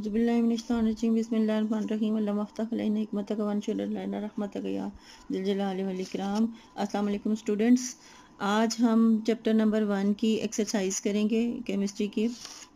अस्सलाम स्टूडेंट्स आज हम चैप्टर नंबर वन की एक्सरसाइज करेंगे केमिस्ट्री की।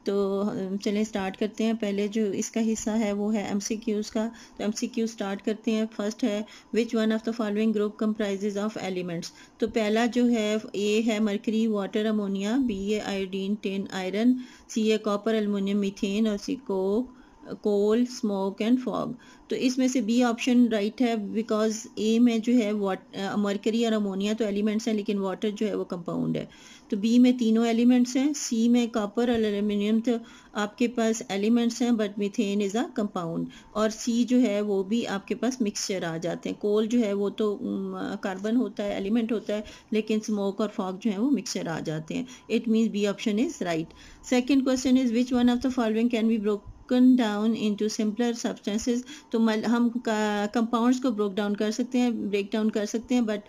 तो चलें स्टार्ट करते हैं। पहले जो इसका हिस्सा है, वो है एमसीक्यूज़ का। तो एमसीक्यू स्टार्ट करते हैं। फ़र्स्ट है which one of the following group comprises of elements तो पहला जो है ए है mercury water ammonia B A iodine tin iron C A copper aluminium methane और C coke coal smoke and fog तो इसमें से बी ऑप्शन राइट है बिकॉज़ ए में जो है वाट मरकरी और अमोनिया तो एलिमेंट्स हैं, लेकिन वाटर जो है वो कंपाउंड है। तो बी में तीनों एलिमेंट्स हैं सी में कॉपर और एल्यूमिनियम तो आपके पास एलिमेंट्स हैं but methane is a compound और सी जो है वो भी आपके पास मिक्सचर आ जाते हैं। कोल जो है वो तो कार्बन होता है एलिमेंट होता है, लेकिन स्मोक और फॉग जो है वो मिक्सचर आ जाते हैं। It means B option is right second question is which one of the following can be broke broken down into simpler substances तो हम कंपाउंड्स को ब्रोक डाउन कर सकते हैं ब्रेक डाउन कर सकते हैं but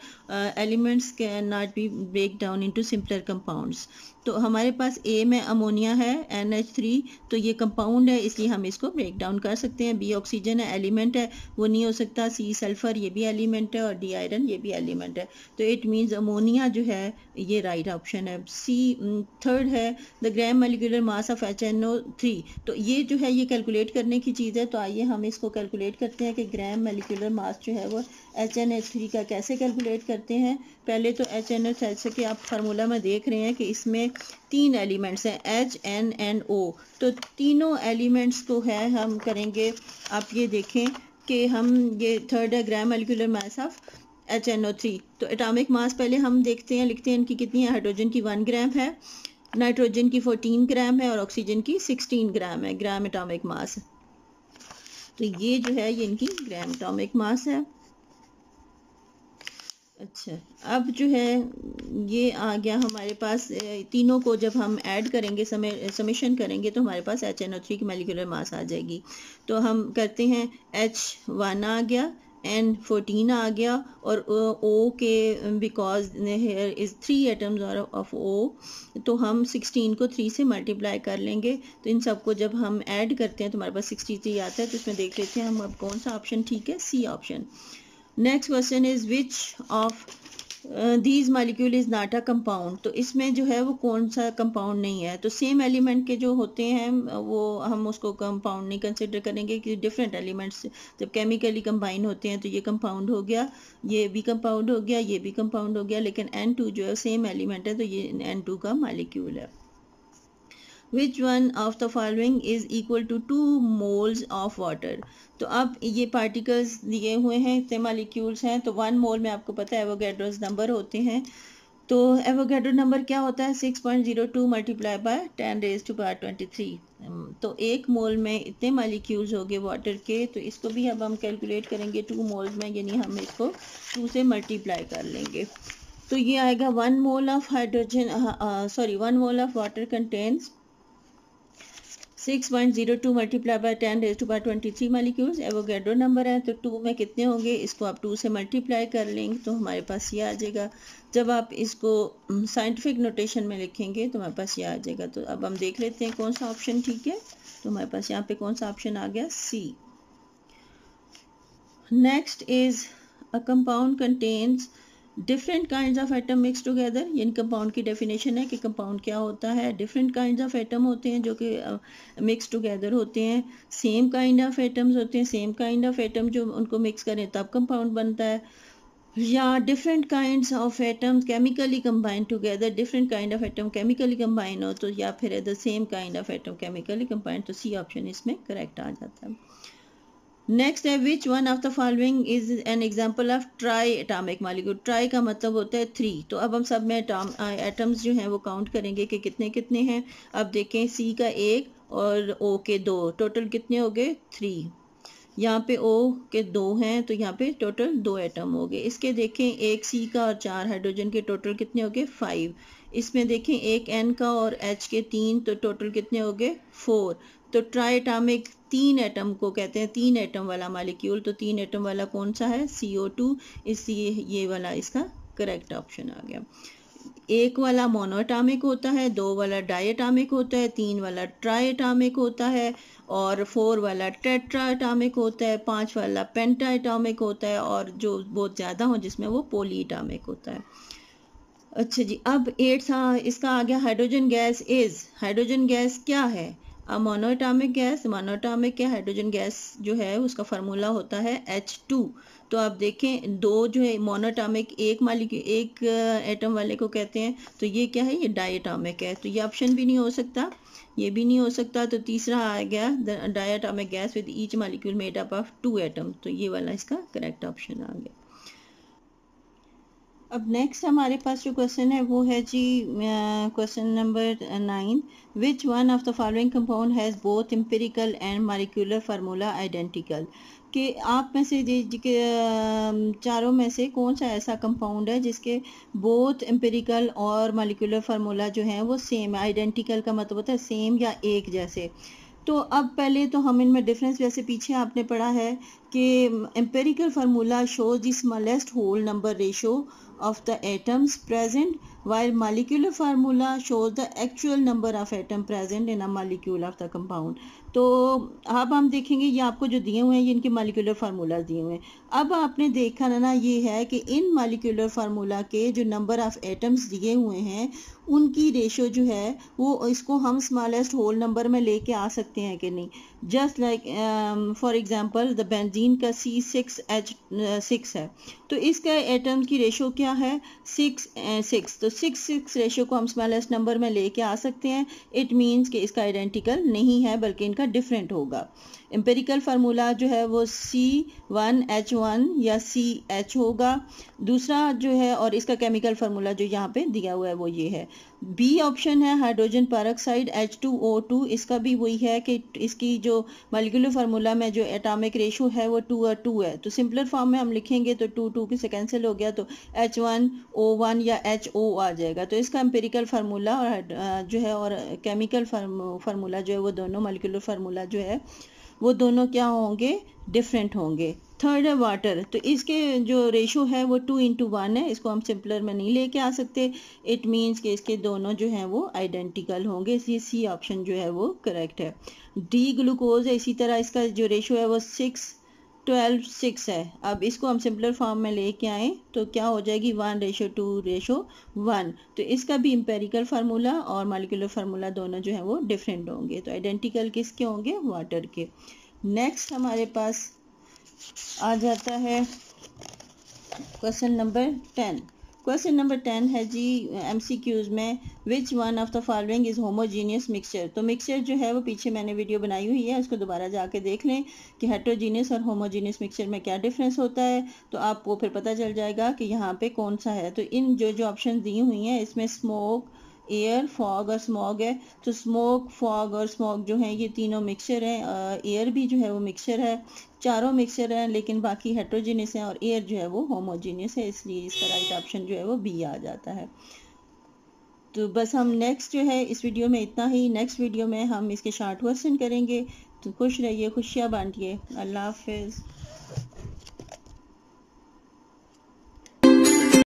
elements can not be break down into simpler compounds तो हमारे पास ए में अमोनिया है एन एच थ्री तो ये कंपाउंड है, इसलिए हम इसको ब्रेक डाउन कर सकते हैं। बी ऑक्सीजन है एलिमेंट है, वो नहीं हो सकता। सी सल्फ़र ये भी एलिमेंट है, और डी आयरन ये भी एलिमेंट है। तो इट मीन्स अमोनिया जो है, ये राइट right ऑप्शन है। सी थर्ड है the gram molecular mass of H N O three तो ये जो है, ये कैलकुलेट करने की चीज़ है। तो आइए हम इसको कैलकुलेट करते हैं कि ग्राम मोलिकुलर मास जो है, वो एच एन एच थ्री का कैसे कैलकुलेट करते हैं। पहले तो एच एन एच जैसे कि आप फार्मूला में देख रहे हैं कि इसमें तीन एलिमेंट्स हैं एच एन एन ओ तो तीनों एलिमेंट्स को है, हम करेंगे, आप ये देखें कि हम ये थर्ड है gram molecular mass of H N O three तो एटॉमिक मास पहले हम देखते हैं, लिखते हैं इनकी कितनी है हाइड्रोजन की वन ग्राम है नाइट्रोजन की फोर्टीन ग्राम है और ऑक्सीजन की सिक्सटीन ग्राम है ग्राम एटॉमिक मास तो ये जो है, ये इनकी ग्राम एटॉमिक मास है। अच्छा। अब जो है, ये आ गया हमारे पास तीनों को जब हम ऐड करेंगे समय समेशन करेंगे तो हमारे पास एच एन ओ थ्री की मेलिकुलर मास आ जाएगी। तो हम करते हैं एच वन आ गया एन फोर्टीन आ गया, और ओ के because here is three atoms और ऑफ़ ओ तो हम सिक्सटीन को थ्री से मल्टीप्लाई कर लेंगे। तो इन सबको जब हम ऐड करते हैं तो हमारे पास सिक्सटी थ्री आता है तो इसमें देख लेते हैं हम, अब कौन सा ऑप्शन ठीक है? C option next question is which of these molecule is not a compound तो इसमें जो है वो कौन सा कंपाउंड नहीं है? तो सेम एलिमेंट के जो होते हैं, वो हम उसको कंपाउंड नहीं कंसिडर करेंगे कि डिफरेंट एलिमेंट्स जब केमिकली कंबाइन होते हैं तो ये कंपाउंड हो गया, ये भी कंपाउंड हो गया, ये भी कंपाउंड हो गया, लेकिन एन टू जो है सेम एलिमेंट है तो ये एन टू का मालिक्यूल है। Which one of the following is equal to two moles of water तो अब ये पार्टिकल्स दिए हुए हैं इतने मालिक्यूल्स हैं तो वन मोल में आपको पता है एवोगेड्रोस नंबर होते हैं। तो एवोगेड्रो नंबर क्या होता है? Six point zero two multiply by ten raise to power twenty three तो एक मोल में इतने मालिक्यूल्स हो गए वाटर के तो इसको भी अब हम कैलकुलेट करेंगे टू मोल में, यानी हम इसको टू से मल्टीप्लाई कर लेंगे। तो ये आएगा one mole of hydrogen sorry one mole of water contains six point zero two multiply by ten raise to by twenty three molecules Avogadro number है तो टू में कितने होंगे? इसको आप टू से मल्टीप्लाई कर लेंगे तो हमारे पास ये आ जाएगा। जब आप इसको साइंटिफिक नोटेशन में लिखेंगे तो हमारे पास ये आ जाएगा। तो अब हम देख लेते हैं कौन सा ऑप्शन ठीक है। तो हमारे पास यहाँ पे कौन सा ऑप्शन आ गया? C next is a compound contains different kind of atom mix together यानी कंपाउंड की डेफिनेशन है कि कंपाउंड क्या होता है। डिफरेंट काइंड ऑफ़ एटम होते हैं जो कि मिक्स टुगेदर होते हैं। सेम काइंड ऑफ़ एटम्स होते हैं। सेम काइंड ऑफ़ एटम जो उनको मिक्स करें, तब कंपाउंड बनता है। या different kind of atom chemically combine together different kind of atom chemically combine हो तो या फिर the same kind of atom chemically combine तो सी ऑप्शन इसमें करेक्ट आ जाता है। नेक्स्ट है which one of the following is an example of tri atomic molecule tri का मतलब होता है थ्री तो अब हम सब में एटम्स जो हैं वो काउंट करेंगे कि कितने कितने हैं। अब देखें सी का एक और ओ के दो. टोटल कितने हो गए? थ्री यहाँ पे ओ के दो हैं तो यहाँ पे टोटल दो एटम हो गए। इसके देखें, एक सी का और चार हाइड्रोजन के टोटल कितने हो गए? फाइव इसमें देखें, एक एन का और एच के तीन तो टोटल कितने हो गए? फोर तो ट्राई एटामिक तीन एटम को कहते हैं, तीन एटम वाला मालिक्यूल तो तीन एटम वाला कौन सा है? सी ओ टू इसलिए ये वाला इसका करेक्ट ऑप्शन आ गया। एक वाला मोनोटामिक होता है, दो वाला डायटामिक होता है, तीन वाला ट्राइटामिक होता है, और फोर वाला टेट्राटामिक होता है, पाँच वाला पेंटाटामिक होता है, और जो बहुत ज़्यादा हो जिसमें वो पोलीटामिक होता है। अच्छा जी, अब एट्स हाँ इसका आ गया hydrogen gas is hydrogen gas क्या है? अब मोनोटामिक गैस मोनोटामिक के हाइड्रोजन गैस जो है, उसका फार्मूला होता है एच टू तो आप देखें, दो जो है मोनोटामिक एक मालिक, एक एटम वाले को कहते हैं तो ये क्या है, ये डायटामिक है। तो ये ऑप्शन भी नहीं हो सकता, ये भी नहीं हो सकता तो तीसरा आ गया diatomic gas with each molecule made up of two atom तो ये वाला इसका करेक्ट ऑप्शन आ गया। अब नेक्स्ट हमारे पास जो क्वेश्चन है, वो है जी question number nine which one of the following compound has both empirical and molecular formula identical कि आप में से चारों में से कौन सा ऐसा कंपाउंड है जिसके बोथ एम्पेरिकल और मालिकुलर फार्मूला जो है, वो सेम आइडेंटिकल का मतलब होता है सेम या एक जैसे? तो अब पहले तो हम इनमें डिफरेंस वैसे पीछे आपने पढ़ा है कि empirical formula shows the smallest whole number ratio of the atoms present while molecular formula shows the actual number of atom present in a molecule of the compound तो अब हम देखेंगे ये आपको जो दिए हुए हैं, ये इनके मालिकुलर फार्मूला दिए हुए हैं। अब आपने देखा ना ये है कि इन मालिकुलर फार्मूला के जो नंबर ऑफ़ एटम्स दिए हुए हैं, उनकी रेशो जो है, वो इसको हम स्मॉलेस्ट होल नंबर में लेके आ सकते हैं कि नहीं। Just like for example the benzene का सी सिक्स एच सिक्स है। तो इसका एटम की रेशो क्या है? सिक्स सिक्स तो सिक्स सिक्स रेशो को हम स्मॉलेस्ट नंबर में लेके आ सकते हैं। इट मीन्स कि इसका आइडेंटिकल नहीं है, बल्कि इनका डिफरेंट होगा। एम्पेरिकल फार्मूला जो है वो सी वन एच वन या सी एच होगा। दूसरा जो है और इसका केमिकल फार्मूला जो यहाँ पे दिया हुआ है वो ये है। बी ऑप्शन है hydrogen peroxide H two O two इसका भी वही है कि इसकी जो मलिकुलर फार्मूला में जो एटॉमिक रेशो है वो टू और टू है। तो सिंपलर फॉर्म में हम लिखेंगे तो टू टू से कैंसिल हो गया तो एच वन ओ वन या एच ओ आ जाएगा। तो इसका एम्पेरिकल फार्मूला और जो है और केमिकल फार्मूला जो है वो दोनों मलिकुलर फार्मूला जो है वो दोनों क्या होंगे? डिफरेंट होंगे। थर्ड है वाटर तो इसके जो रेशो है वो टू इंटू वन है। इसको हम सिंपलर में नहीं लेके आ सकते। इट मीन्स कि इसके दोनों जो हैं वो आइडेंटिकल होंगे। इसलिए सी ऑप्शन जो है वो करेक्ट है। डी ग्लूकोज है। इसी तरह इसका जो रेशो है वो सिक्स ट्वेल्व, सिक्स है। अब इसको हम सिंपलर फॉर्म में लेके आए तो क्या हो जाएगी? One ratio two ratio one तो इसका भी इम्पेरिकल फार्मूला और मालिकुलर फार्मूला दोनों जो है वो डिफरेंट होंगे। तो आइडेंटिकल किसके होंगे? वाटर के। नेक्स्ट हमारे पास आ जाता है question number ten question number ten है जी एम सी क्यूज़ में which one of the following is homogeneous mixture तो मिक्सचर जो है, वो पीछे मैंने वीडियो बनाई हुई है, उसको दोबारा जाके देख लें कि हेट्रोजीनियस और होमोजीनियस मिक्सचर में क्या डिफरेंस होता है। तो आपको फिर पता चल जाएगा कि यहाँ पे कौन सा है। तो इन जो जो ऑप्शन दी हुई हैं, इसमें स्मोक एयर फॉग और स्मॉग है तो स्मोक फॉग और स्मॉग जो है, ये तीनों मिक्सचर हैं एयर भी जो है वो मिक्सचर है, चारों मिक्सचर हैं, लेकिन बाकी हेट्रोजीनियस हैं और एयर जो है वो होमोजीनियस है, इसलिए इसका राइट ऑप्शन जो है वो बी आ जाता है। तो बस हम नेक्स्ट जो है, इस वीडियो में इतना ही। नेक्स्ट वीडियो में हम इसके शार्ट क्वेश्चन करेंगे। तो खुश रहिए, खुशियाँ बांटिए। अल्लाह हाफिज़।